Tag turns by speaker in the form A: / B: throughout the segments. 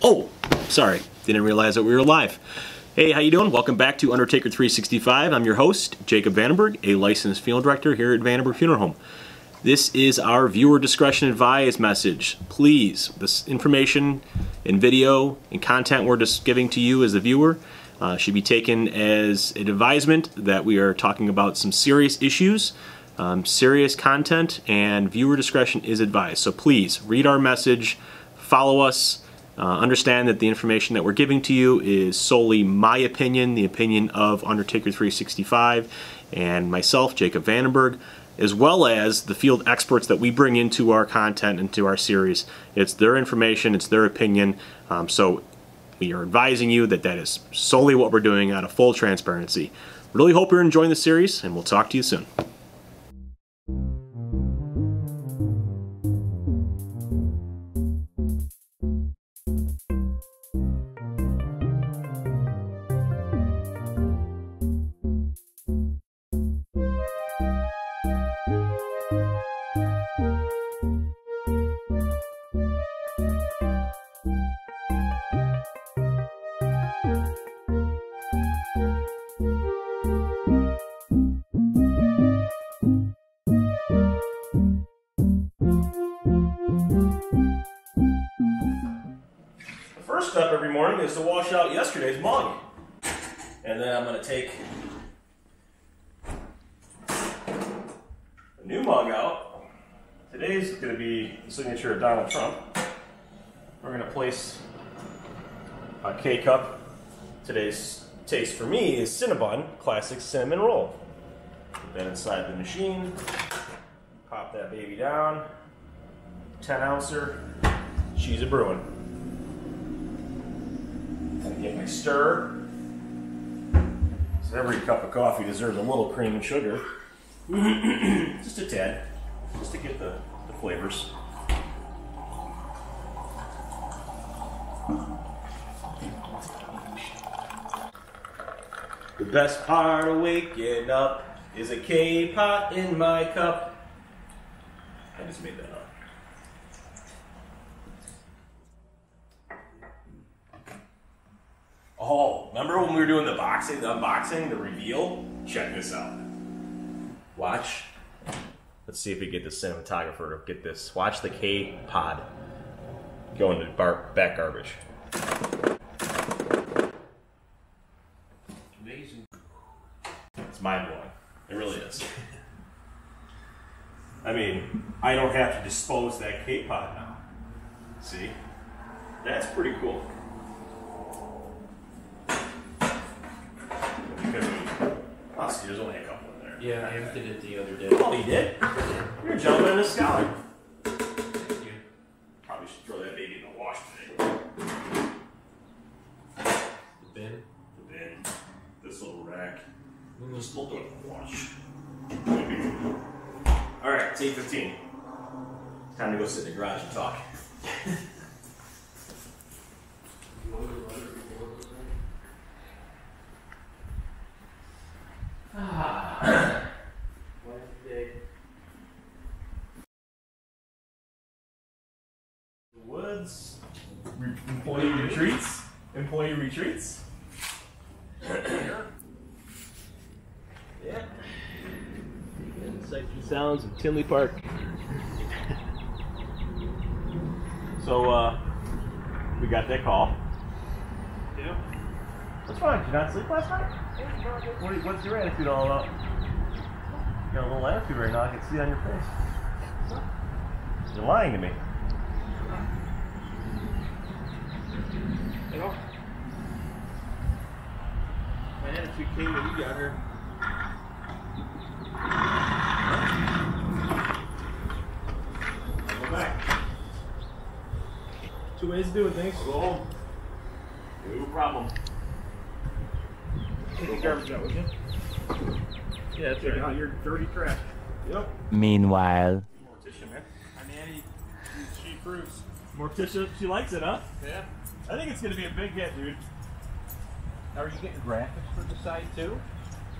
A: Oh, sorry, didn't realize that we were live. Hey, how you doing? Welcome back to Undertaker 365. I'm your host, Jacob Vandenberg, a licensed funeral director here at Vandenberg Funeral Home. This is our viewer discretion advised message. Please, this information and video and content we're just giving to you as the viewer uh, should be taken as an advisement that we are talking about some serious issues, um, serious content, and viewer discretion is advised. So please read our message, follow us, uh, understand that the information that we're giving to you is solely my opinion, the opinion of Undertaker 365 and myself, Jacob Vandenberg, as well as the field experts that we bring into our content, into our series. It's their information, it's their opinion. Um, so we are advising you that that is solely what we're doing out of full transparency. Really hope you're enjoying the series, and we'll talk to you soon. To wash out yesterday's mug. And then I'm going to take a new mug out. Today's going to be the signature of Donald Trump. We're going to place a K cup. Today's taste for me is Cinnabon Classic Cinnamon Roll. Put that inside the machine. Pop that baby down. 10 ouncer. She's a brewing. Stir. So every cup of coffee deserves a little cream and sugar. just a tad. Just to get the, the flavors. The best part of waking up is a K-pod in my cup. I just made that up. Oh, remember when we were doing the boxing, the unboxing, the reveal? Check this out. Watch. Let's see if we get the cinematographer to get this. Watch the K pod go into bar- back garbage.
B: Amazing.
A: It's mind blowing. It really is. I mean, I don't have to dispose that K pod now. See? That's pretty cool. Because we, us, there's only a couple in there.
B: Yeah, I emptied it the other day.
A: Oh, you did? You're a gentleman and a scholar.
B: Thank you.
A: Probably should throw that baby in the wash today.
B: The bin.
A: The bin, this little rack. Mm-hmm. Just we'll do it in the wash. All right, it's 8.15. Time to go sit in the garage and talk. Employee retreats. yeah. Sights and sounds of Tinley Park. so, uh, we got that call.
B: Yeah.
A: What's wrong? Did you not sleep last night? What, are- what's your attitude all about? You got a little attitude right now. I can see it on your face. You're lying to me.
B: You know? My attitude you got here.
A: Go back.
B: Two ways to do it, thanks.
A: Go home. No problem.
B: Take the garbage out, would you? Yeah, that's
C: Take
B: right.
C: out your dirty trash.
A: Yep.
D: Meanwhile,
A: Morticia, man.
C: My nanny, she proves.
A: Morticia, she likes it, huh?
C: Yeah.
A: I think it's gonna be a big hit, dude.
C: Are you getting graphics for the site too?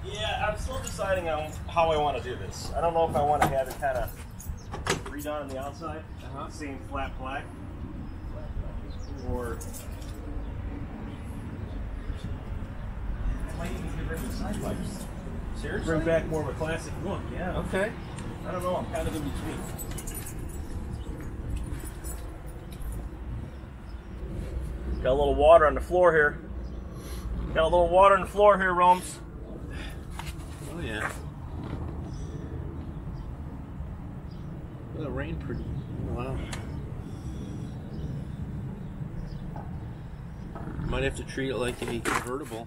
A: Yeah, I'm still deciding on how I want to do this. I don't know if I want to have it kind of redone on the outside,
C: Uh-huh.
A: same flat black, or
B: I might even get rid of the side lights. Seriously?
A: bring back more of a classic look. Yeah.
B: Okay.
A: I don't know. I'm kind of in between. Got a little water on the floor here. Got a little water on the floor here, Romes.
E: Oh yeah. It rained pretty. Wow. Might have to treat it like a convertible.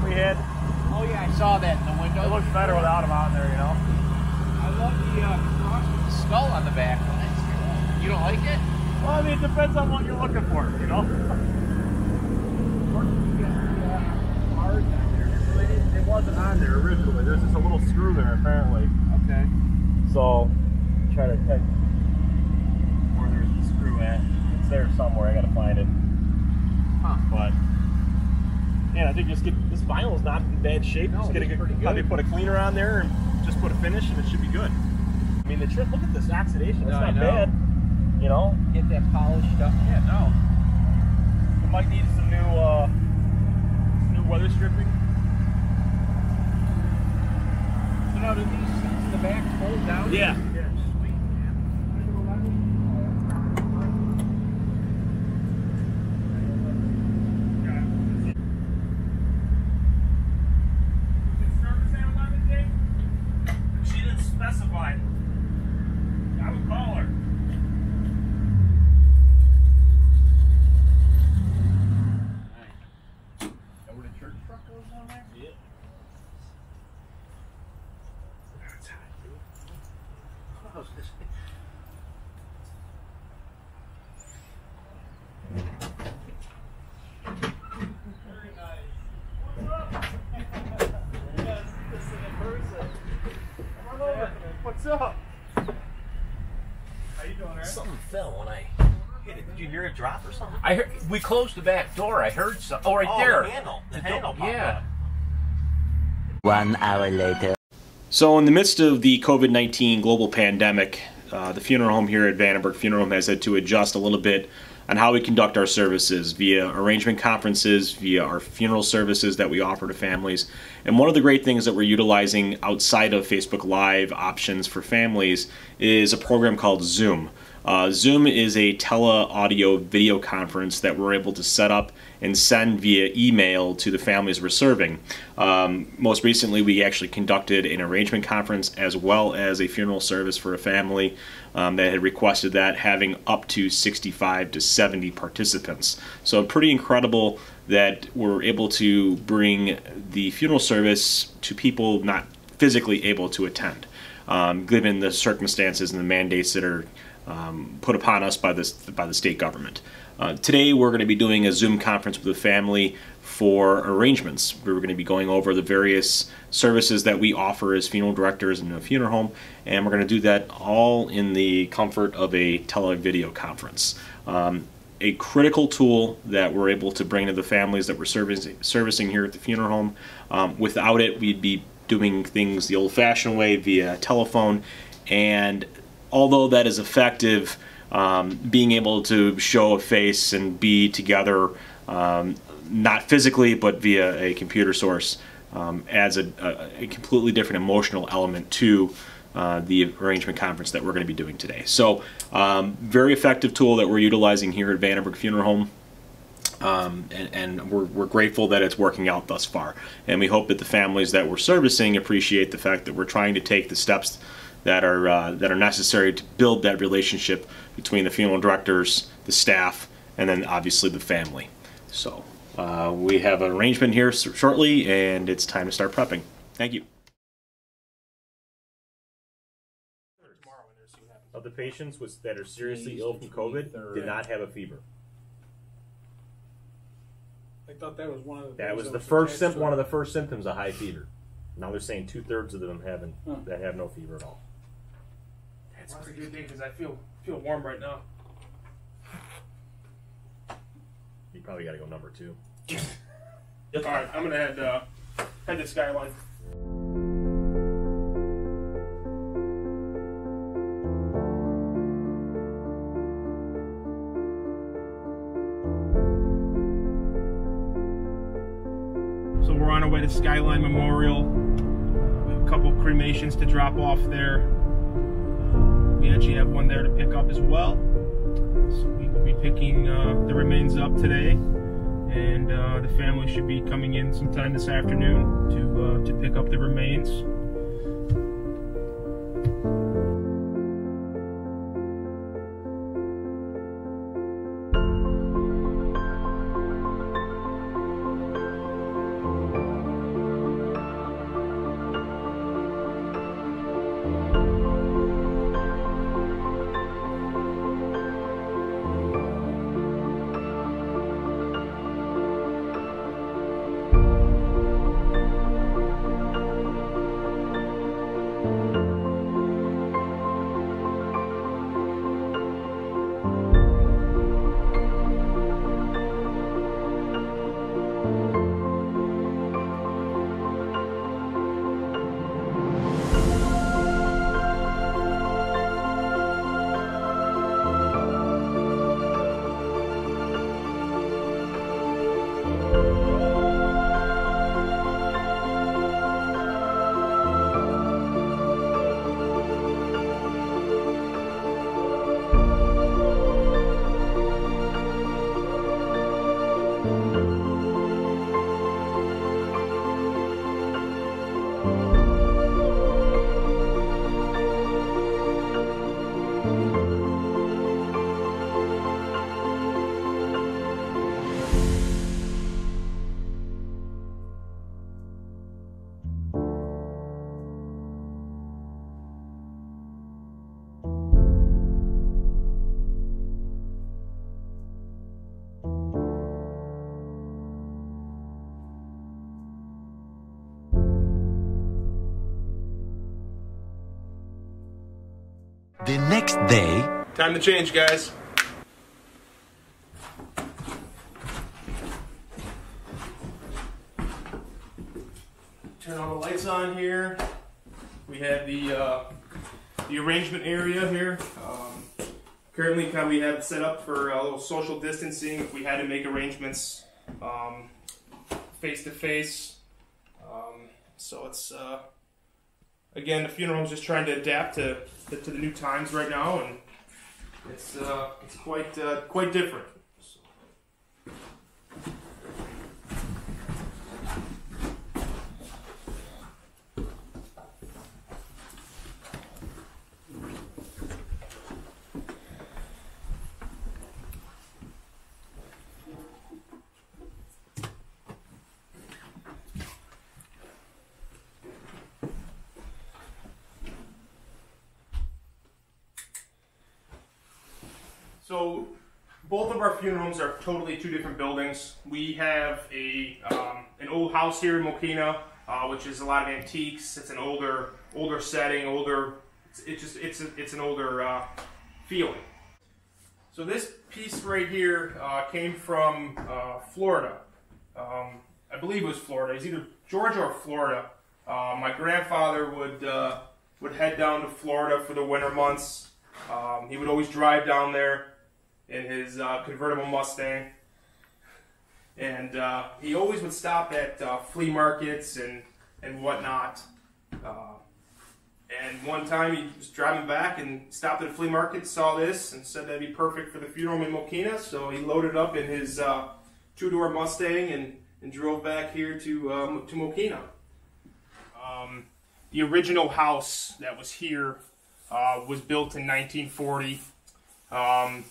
A: that we had.
B: oh yeah, I saw that in the window.
A: It looks better without them out there, you know.
B: I love the uh, cross with the skull on the back. You don't like it?
A: Well, I mean, it depends on what you're looking for, you know. It wasn't on there originally. There's just a little screw there, apparently.
B: Okay.
A: So, try to check where there's the screw at. It's there somewhere. I gotta find it.
B: Huh.
A: But yeah, I think just get this vinyl is not in bad shape.
B: No,
A: just get a good,
B: pretty good.
A: probably put a cleaner on there and just put a finish, and it should be good. I mean, the trip. Look at this oxidation. It's
B: No,
A: not bad. You know,
B: Get that polished up. Yeah, no.
A: it might need some new uh, new weather stripping.
B: So now do these seats in the back fold down?
A: Yeah. Yeah.
B: Sweet,
A: She didn't specify. I would call her.
B: man. That where the church truck goes down there?
A: Yeah. Very nice. What's up? yes, this is in person. Come on over. What's up? How you doing, Eric?
F: Something fell when I hit it. Did you hear it drop or something?
B: I heard we closed the back door. I heard some. Oh, right
F: oh,
B: there.
F: The handle. The,
B: The
F: handle
B: door- yeah.
F: up.
D: One hour later.
A: So, in the midst of the COVID 19 global pandemic, uh, the funeral home here at Vandenberg Funeral Home has had to adjust a little bit on how we conduct our services via arrangement conferences, via our funeral services that we offer to families. And one of the great things that we're utilizing outside of Facebook Live options for families is a program called Zoom. Uh, Zoom is a tele audio video conference that we're able to set up and send via email to the families we're serving. Um, most recently, we actually conducted an arrangement conference as well as a funeral service for a family um, that had requested that, having up to 65 to 70 participants. So, pretty incredible that we're able to bring the funeral service to people not physically able to attend, um, given the circumstances and the mandates that are um, put upon us by, this, by the state government. Uh, today we're going to be doing a Zoom conference with the family for arrangements. We're going to be going over the various services that we offer as funeral directors in a funeral home, and we're going to do that all in the comfort of a tele-video conference. Um, a critical tool that we're able to bring to the families that we're servicing, servicing here at the funeral home. Um, without it, we'd be doing things the old-fashioned way via telephone, and although that is effective, um, being able to show a face and be together, um, not physically but via a computer source, um, adds a, a, completely different emotional element to uh, the arrangement conference that we're going to be doing today. So, um, very effective tool that we're utilizing here at Vandenberg Funeral Home. Um, and, and we're, we're, grateful that it's working out thus far. And we hope that the families that we're servicing appreciate the fact that we're trying to take the steps that are uh, that are necessary to build that relationship between the funeral directors, the staff, and then obviously the family. So uh, we have an arrangement here shortly, and it's time to start prepping. Thank you. Of the patients was, that are seriously ill from COVID did not have a fever.
C: I thought that was one of the.
A: That was the first one of the first symptoms of high fever. Now they're saying two thirds of them having huh. that have no fever at all.
C: That's, That's a good thing because I feel feel warm right now.
A: You probably got to go number two.
C: All right, I'm gonna head uh, head to Skyline. So we're on our way to Skyline Memorial. We have a couple cremations to drop off there. We actually have one there to pick up as well. So we will be picking uh, the remains up today, and uh, the family should be coming in sometime this afternoon to uh, to pick up the remains.
G: The next day...
C: Time to change, guys. Turn all the lights on here. We have the uh, the arrangement area here. Um, currently, kind of we have set up for a little social distancing if we had to make arrangements face to face. So it's uh, again the funeral home's just trying to adapt to to the new times right now, and it's uh, it's quite uh, quite different. So both of our funeral homes are totally two different buildings. We have a um, an old house here in Mokena, uh, which is a lot of antiques. It's an older older setting, older. It's, it's just it's a, it's an older uh, feeling. So this piece right here uh, came from uh, Florida. Um, I believe it was Florida. It's either Georgia or Florida. Uh, my grandfather would uh, would head down to Florida for the winter months. Um, he would always drive down there in his uh, convertible Mustang. And uh, he always would stop at uh, flea markets and, and whatnot. Uh, and one time he was driving back and stopped at a flea market, saw this, and said that'd be perfect for the funeral in Mokena. So he loaded up in his uh, two-door Mustang and, and drove back here to, um, to Mokena. Um, the original house that was here was built in 1940. Um,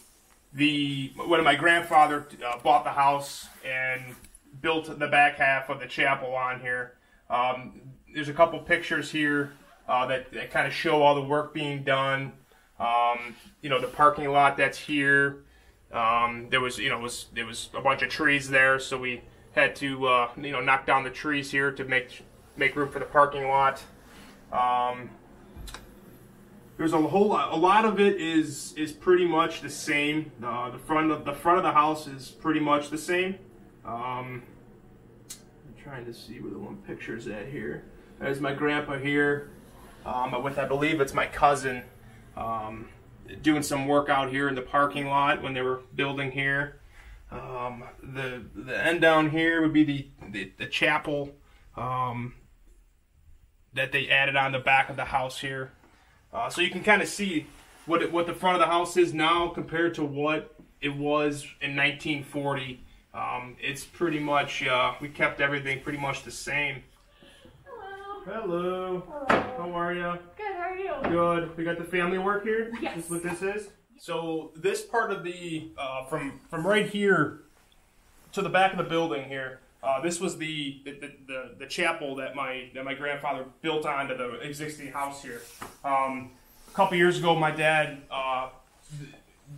C: the when my grandfather uh, bought the house and built the back half of the chapel on here. Um, there's a couple pictures here uh, that, that kind of show all the work being done. Um, you know, the parking lot that's here. Um, there was, you know, was there was a bunch of trees there, so we had to, uh, you know, knock down the trees here to make make room for the parking lot. Um, there's a whole lot. A lot of it is is pretty much the same. Uh, the front of the front of the house is pretty much the same. Um, I'm trying to see where the one picture is at here. There's my grandpa here, um, with I believe it's my cousin, um, doing some work out here in the parking lot when they were building here. Um, the the end down here would be the the, the chapel um, that they added on the back of the house here. Uh, so you can kind of see what it, what the front of the house is now compared to what it was in 1940. Um, it's pretty much uh, we kept everything pretty much the same.
H: Hello.
C: Hello.
H: Hello.
C: How are you?
H: Good, how are you?
C: Good. We got the family work here.
H: Yes.
C: This is what this is. So this part of the uh, from from right here to the back of the building here. Uh, this was the the, the the, chapel that my that my grandfather built onto the existing house here. Um, a couple years ago, my dad uh,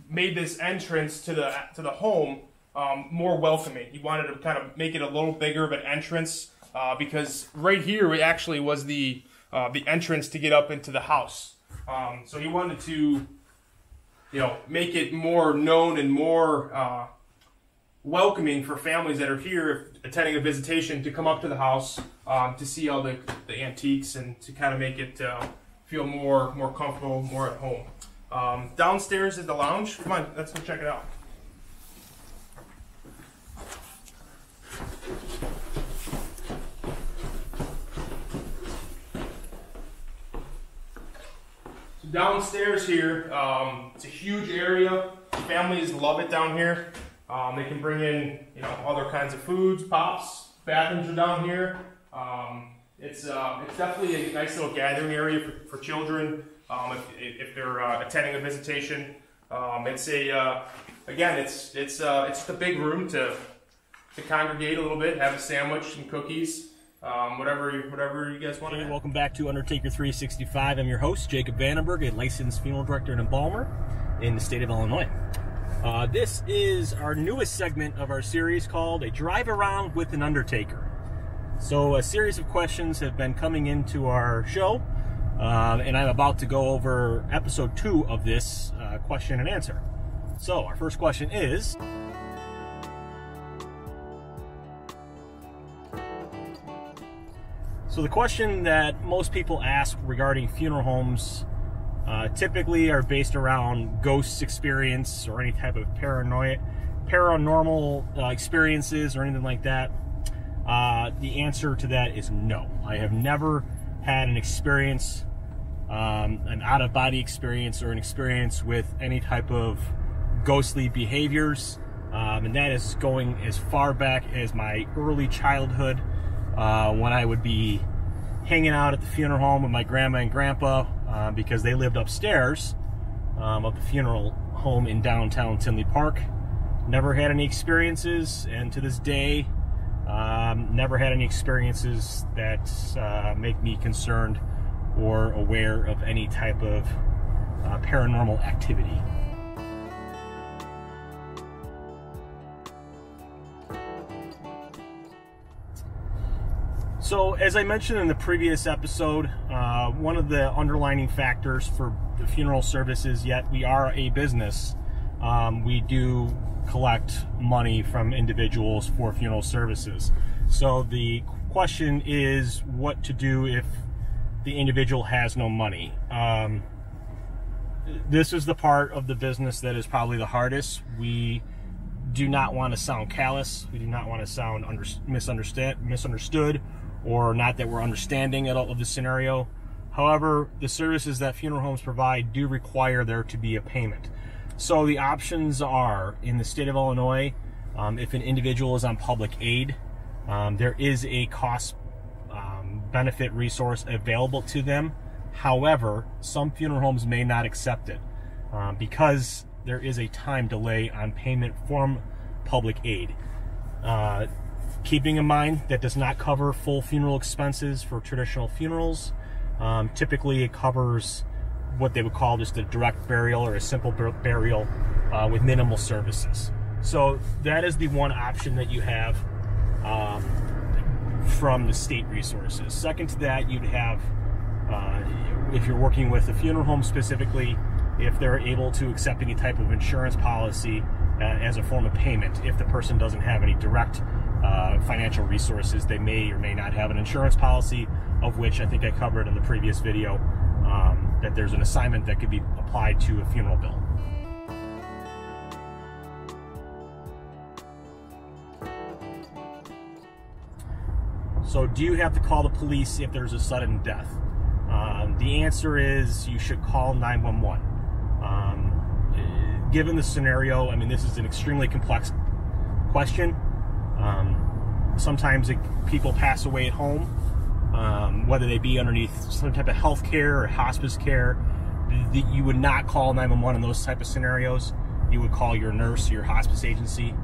C: made this entrance to the to the home um, more welcoming. He wanted to kind of make it a little bigger of an entrance uh, because right here it actually was the uh, the entrance to get up into the house. Um, so he wanted to, you know, make it more known and more uh, welcoming for families that are here attending a visitation to come up to the house um, to see all the, the antiques and to kind of make it uh, feel more more comfortable, more at home. Um, downstairs is the lounge. Come on, let's go check it out. So downstairs here, um, it's a huge area. Families love it down here. Um, they can bring in, you know, other kinds of foods, pops. Bathrooms are down here. Um, it's uh, it's definitely a nice little gathering area for, for children um, if, if they're uh, attending a visitation. Um, it's a uh, again, it's it's uh, it's a big room to to congregate a little bit, have a sandwich, some cookies. Um, whatever, you, whatever you guys want to.
A: Hey, welcome back to Undertaker 365. I'm your host, Jacob Vandenberg, a licensed funeral director and embalmer in the state of Illinois. Uh, this is our newest segment of our series called A Drive Around with an Undertaker. So, a series of questions have been coming into our show, uh, and I'm about to go over episode two of this uh, question and answer. So, our first question is So, the question that most people ask regarding funeral homes uh, typically are based around ghosts experience or any type of paranoia, paranormal uh, experiences or anything like that. Uh, the answer to that is no. I have never had an experience, um, an out of body experience, or an experience with any type of ghostly behaviors. Um, and that is going as far back as my early childhood uh, when I would be hanging out at the funeral home with my grandma and grandpa uh, because they lived upstairs um, of the funeral home in downtown Tinley Park. Never had any experiences, and to this day, um, never had any experiences that uh, make me concerned or aware of any type of uh, paranormal activity. So, as I mentioned in the previous episode, uh, one of the underlining factors for the funeral services, yet we are a business, um, we do collect money from individuals for funeral services. So, the question is what to do if the individual has no money. Um, this is the part of the business that is probably the hardest. We do not want to sound callous. We do not want to sound under, misunderstood, misunderstood or not that we're understanding at all of the scenario. However, the services that funeral homes provide do require there to be a payment. So the options are in the state of Illinois, um, if an individual is on public aid, um, there is a cost um, benefit resource available to them. However, some funeral homes may not accept it um, because there is a time delay on payment from public aid. Uh, keeping in mind that does not cover full funeral expenses for traditional funerals. Um, typically, it covers what they would call just a direct burial or a simple burial uh, with minimal services. So that is the one option that you have um, from the state resources. Second to that, you'd have, uh, if you're working with a funeral home specifically, if they're able to accept any type of insurance policy uh, as a form of payment, if the person doesn't have any direct uh, financial resources. They may or may not have an insurance policy, of which I think I covered in the previous video, um, that there's an assignment that could be applied to a funeral bill. So, do you have to call the police if there's a sudden death? Um, the answer is you should call 911. Um, given the scenario, I mean, this is an extremely complex question. Um, sometimes it, people pass away at home, um, whether they be underneath some type of health care or hospice care. You would not call 911 in those type of scenarios. You would call your nurse, your hospice agency.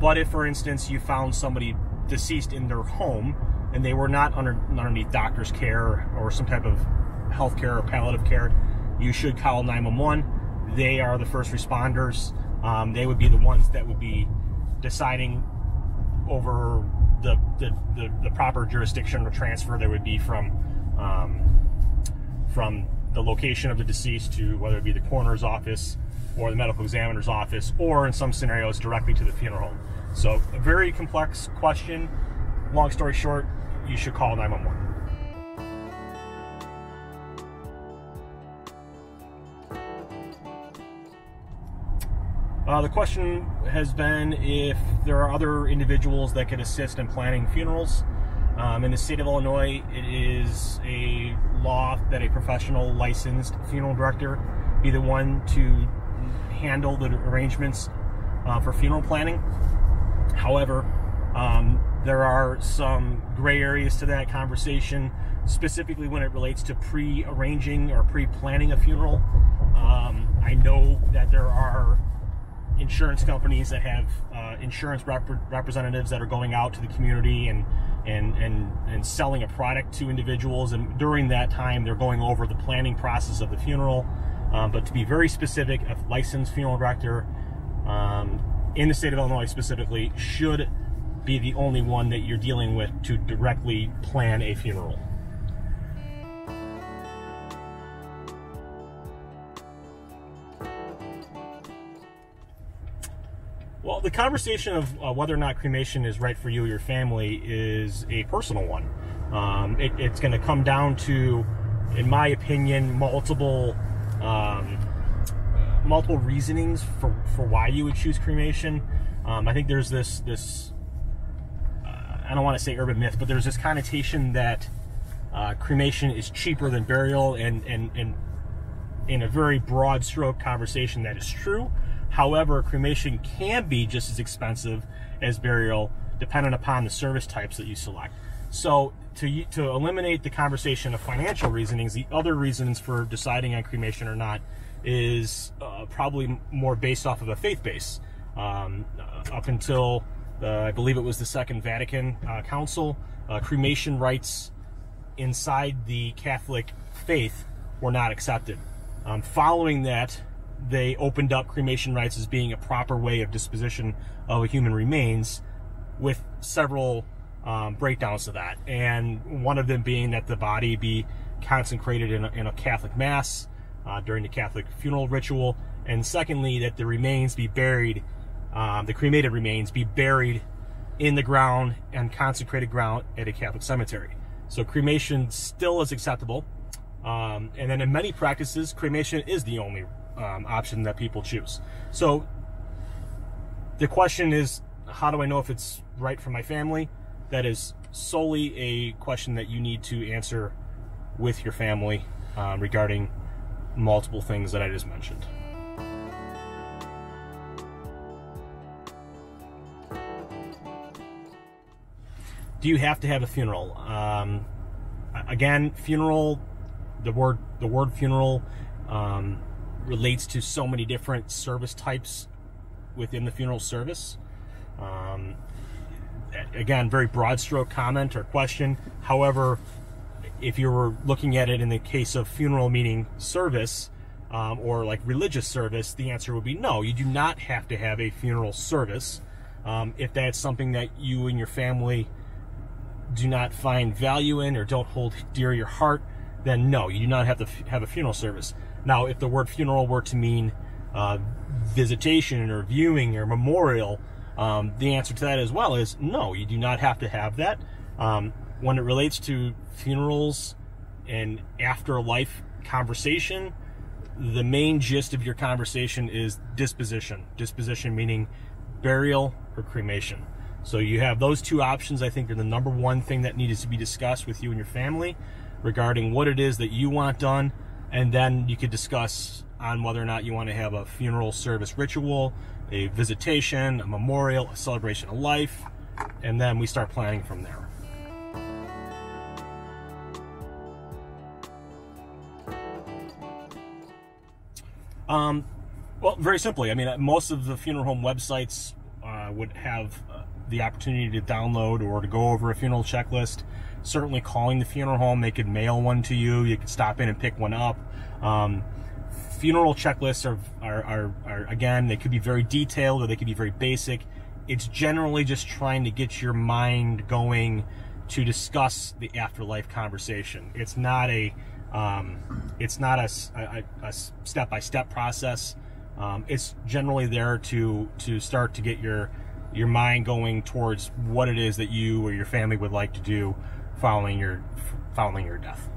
A: But if, for instance, you found somebody deceased in their home and they were not under, underneath doctor's care or some type of health care or palliative care, you should call 911. They are the first responders. Um, they would be the ones that would be deciding over the, the, the, the, proper jurisdiction or transfer there would be from um, from the location of the deceased to whether it be the coroner's office or the medical examiner's office or in some scenarios directly to the funeral home. So a very complex question. Long story short, you should call 911. Uh, the question has been if there are other individuals that could assist in planning funerals. Um, in the state of Illinois, it is a law that a professional licensed funeral director be the one to handle the arrangements uh, for funeral planning. However, um, there are some gray areas to that conversation, specifically when it relates to pre arranging or pre planning a funeral. Um, I know that there are insurance companies that have uh, insurance rep- representatives that are going out to the community and and and and selling a product to individuals. And during that time, they're going over the planning process of the funeral. Um, but to be very specific, a licensed funeral director um, in the state of Illinois specifically should be the only one that you're dealing with to directly plan a funeral. The conversation of uh, whether or not cremation is right for you or your family is a personal one. Um, it, it's going to come down to, in my opinion, multiple um, multiple reasonings for, for why you would choose cremation. Um, I think there's this this uh, I don't want to say urban myth, but there's this connotation that uh, cremation is cheaper than burial, and and and in a very broad stroke conversation, that is true. However, cremation can be just as expensive as burial, depending upon the service types that you select. So, to to eliminate the conversation of financial reasonings, the other reasons for deciding on cremation or not is uh, probably more based off of a faith base. Um, uh, up until uh, I believe it was the Second Vatican uh, Council, uh, cremation rites inside the Catholic faith were not accepted. Um, following that, they opened up cremation rites as being a proper way of disposition of human remains, with several um, breakdowns to that, and one of them being that the body be consecrated in a, in a Catholic mass uh, during the Catholic funeral ritual, and secondly that the remains be buried, um, the cremated remains be buried in the ground and consecrated ground at a Catholic cemetery. So cremation still is acceptable, um, and then in many practices, cremation is the only um, option that people choose. So the question is, how do I know if it's right for my family? That is solely a question that you need to answer with your family um, regarding multiple things that I just mentioned. Do you have to have a funeral? Um, again, funeral. The word the word funeral um, relates to so many different service types within the funeral service. Um, again, very broad stroke comment or question. However, if you were looking at it in the case of funeral meaning service um, or like religious service, the answer would be no. You do not have to have a funeral service. Um, if that's something that you and your family do not find value in or don't hold dear your heart, then no, you do not have to have a funeral service. Now, if the word funeral were to mean uh, visitation or viewing or memorial, um, the answer to that as well is no, you do not have to have that. Um, when it relates to funerals and afterlife conversation, the main gist of your conversation is disposition. Disposition meaning burial or cremation. So you have those two options, I think, are the number one thing that needs to be discussed with you and your family regarding what it is that you want done. And then you could discuss on whether or not you want to have a funeral service ritual, a visitation, a memorial, a celebration of life, and then we start planning from there. Um, well, very simply, I mean, most of the funeral home websites uh, would have uh, the opportunity to download or to go over a funeral checklist. Certainly, calling the funeral home, they could mail one to you. You could stop in and pick one up. Um, funeral checklists are, are, are, are, again, they could be very detailed or they could be very basic. It's generally just trying to get your mind going to discuss the afterlife conversation. It's not a um, it's not a, a, a step-by-step process. Um, it's generally there to to start to get your your mind going towards what it is that you or your family would like to do following your following your death.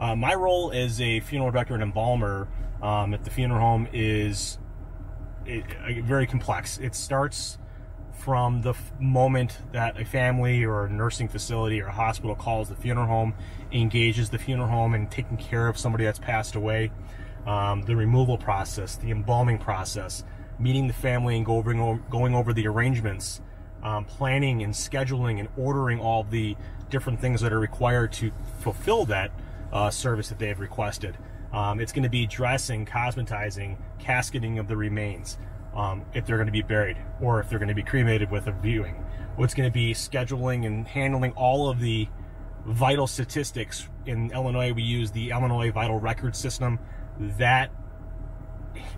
A: Uh, my role as a funeral director and embalmer um, at the funeral home is it, it, very complex. It starts from the moment that a family or a nursing facility or a hospital calls the funeral home, engages the funeral home in taking care of somebody that's passed away, um, the removal process, the embalming process, meeting the family and going over, going over the arrangements, um, planning and scheduling and ordering all the different things that are required to fulfill that uh, service that they have requested. Um, it's going to be dressing, cosmetizing, casketing of the remains um, if they're going to be buried or if they're going to be cremated with a viewing. What's going to be scheduling and handling all of the vital statistics. In Illinois, we use the Illinois Vital Record System. That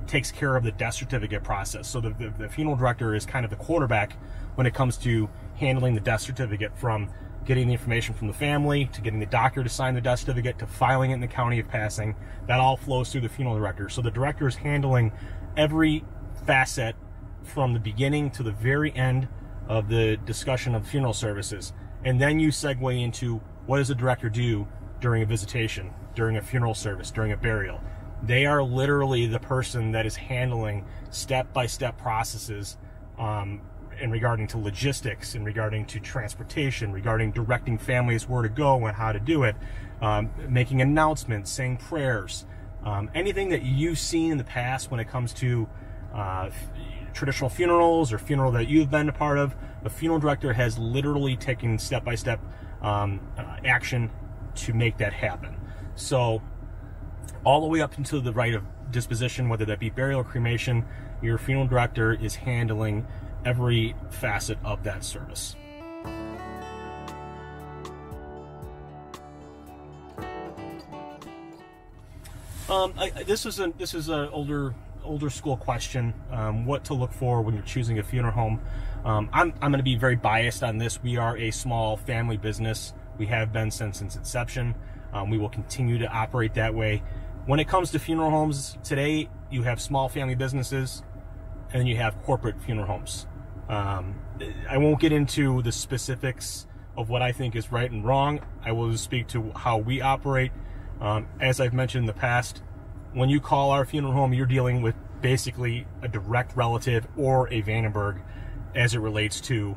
A: takes care of the death certificate process. So the, the, the funeral director is kind of the quarterback when it comes to handling the death certificate from getting the information from the family, to getting the doctor to sign the death certificate, to filing it in the county of passing. That all flows through the funeral director. So the director is handling every facet from the beginning to the very end of the discussion of funeral services. And then you segue into what does a director do during a visitation, during a funeral service, during a burial. They are literally the person that is handling step by step processes um, in regarding to logistics, in regarding to transportation, regarding directing families where to go and how to do it, um, making announcements, saying prayers, um, anything that you've seen in the past when it comes to uh, traditional funerals or funeral that you've been a part of, the funeral director has literally taken step by step um, uh, action to make that happen. So, all the way up until the right of disposition, whether that be burial or cremation, your funeral director is handling every facet of that service. Um, I, this is a this is an older older school question. Um, what to look for when you're choosing a funeral home? Um, I'm I'm going to be very biased on this. We are a small family business. We have been since its inception. Um, we will continue to operate that way. When it comes to funeral homes today, you have small family businesses, and you have corporate funeral homes. Um, I won't get into the specifics of what I think is right and wrong. I will speak to how we operate. Um, as I've mentioned in the past, when you call our funeral home, you're dealing with basically a direct relative or a Vandenberg as it relates to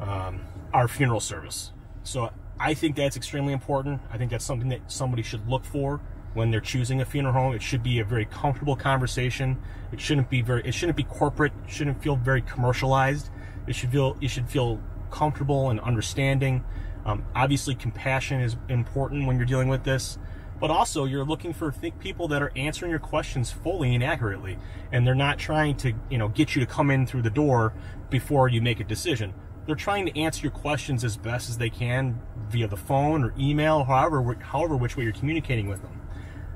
A: um, our funeral service. So I think that's extremely important. I think that's something that somebody should look for when they're choosing a funeral home. It should be a very comfortable conversation. It shouldn't be very. It shouldn't be corporate. It shouldn't feel very commercialized. It should feel. You should feel comfortable and understanding. Um, obviously, compassion is important when you're dealing with this, but also you're looking for people that are answering your questions fully and accurately, and they're not trying to, you know, get you to come in through the door before you make a decision. They're trying to answer your questions as best as they can via the phone or email, however, however which way you're communicating with them.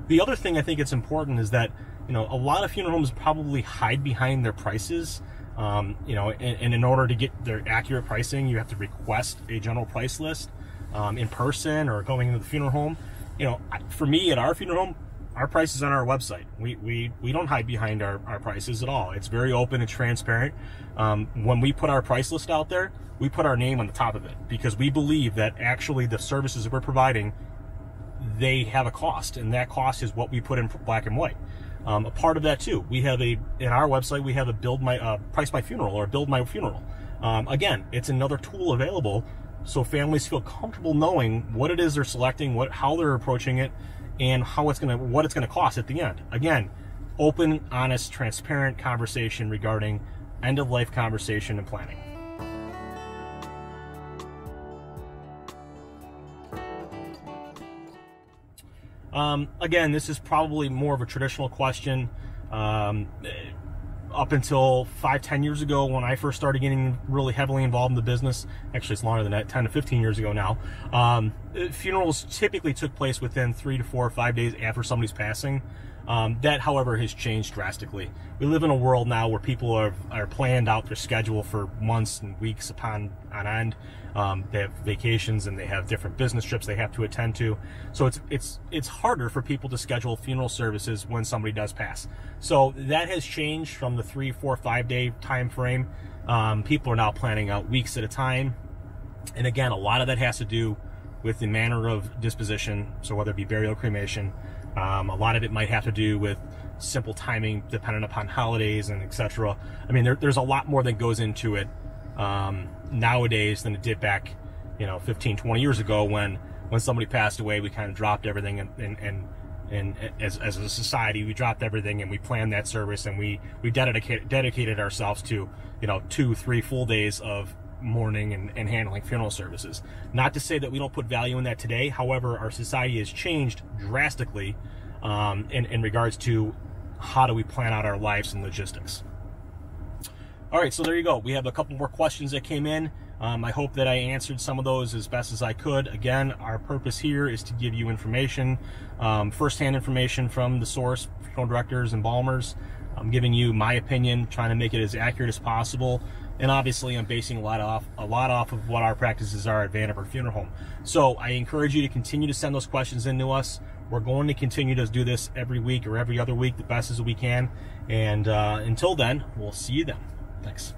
A: The other thing I think it's important is that you know a lot of funeral homes probably hide behind their prices. Um, you know, and, and in order to get their accurate pricing, you have to request a general price list um, in person or going into the funeral home. You know, for me at our funeral home, our prices on our website. We we, we don't hide behind our, our prices at all. It's very open and transparent. Um, when we put our price list out there, we put our name on the top of it because we believe that actually the services that we're providing they have a cost, and that cost is what we put in black and white. Um, a part of that too, we have a in our website we have a build my uh, price my funeral or build my funeral. Um, again, it's another tool available so families feel comfortable knowing what it is they're selecting, what how they're approaching it, and how it's gonna what it's gonna cost at the end. Again, open, honest, transparent conversation regarding end of life conversation and planning. Um, again, this is probably more of a traditional question. Um, up until five, ten years ago, when I first started getting really heavily involved in the business, actually it's longer than that, 10 to 15 years ago now, um, funerals typically took place within three to four or five days after somebody's passing. Um, that, however, has changed drastically. We live in a world now where people are, are planned out their schedule for months and weeks upon on end. Um, they have vacations and they have different business trips they have to attend to. So it's it's it's harder for people to schedule funeral services when somebody does pass. So that has changed from the three, four, five day time frame. Um, people are now planning out weeks at a time. And again, a lot of that has to do with the manner of disposition. So whether it be burial, cremation, um, a lot of it might have to do with simple timing, dependent upon holidays and etc. I mean, there, there's a lot more that goes into it um, nowadays than it did back, you know, 15, 20 years ago when when somebody passed away, we kind of dropped everything and and, and and as, as a society, we dropped everything and we planned that service and we we dedicated dedicated ourselves to you know two three full days of mourning and, and handling funeral services. Not to say that we don't put value in that today. However, our society has changed drastically um, in in regards to how do we plan out our lives and logistics. All right, so there you go. We have a couple more questions that came in. Um, I hope that I answered some of those as best as I could. Again, our purpose here is to give you information, um, firsthand information from the source, funeral directors and embalmers. I'm giving you my opinion, trying to make it as accurate as possible. And obviously, I'm basing a lot off a lot off of what our practices are at Vandenberg Funeral Home. So I encourage you to continue to send those questions in to us. We're going to continue to do this every week or every other week, the best as we can. And uh, until then, we'll see you then. Thanks.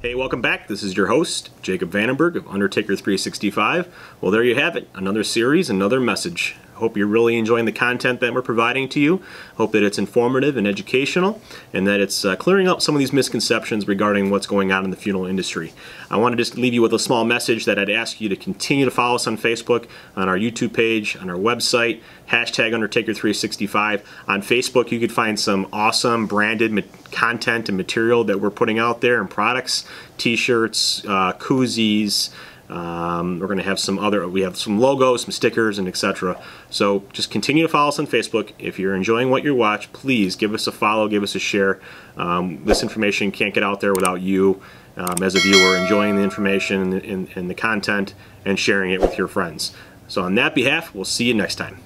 A: Hey, welcome back. This is your host, Jacob Vandenberg of Undertaker 365. Well, there you have it. Another series, another message. Hope you're really enjoying the content that we're providing to you. Hope that it's informative and educational and that it's uh, clearing up some of these misconceptions regarding what's going on in the funeral industry. I want to just leave you with a small message that I'd ask you to continue to follow us on Facebook, on our YouTube page, on our website, hashtag Undertaker365. On Facebook, you could find some awesome branded content and material that we're putting out there and products, t-shirts, uh, koozies, um, we're going to have some other, we have some logos, some stickers, and etc. So just continue to follow us on Facebook. If you're enjoying what you watch, please give us a follow, give us a share. Um, this information can't get out there without you um, as a viewer enjoying the information and, and, and the content and sharing it with your friends. So on that behalf, we'll see you next time.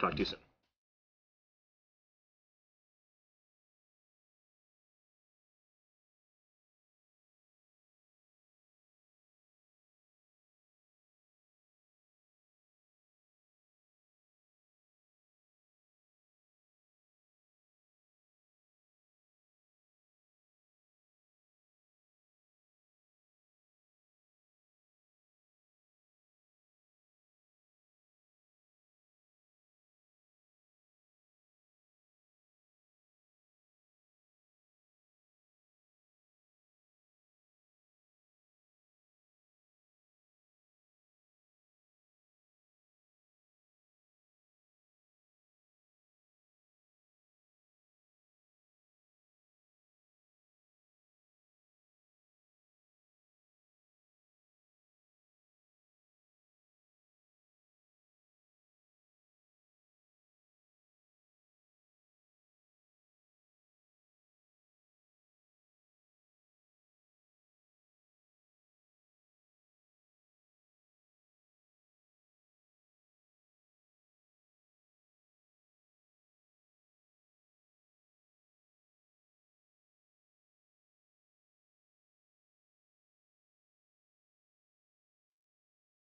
A: Talk to you soon.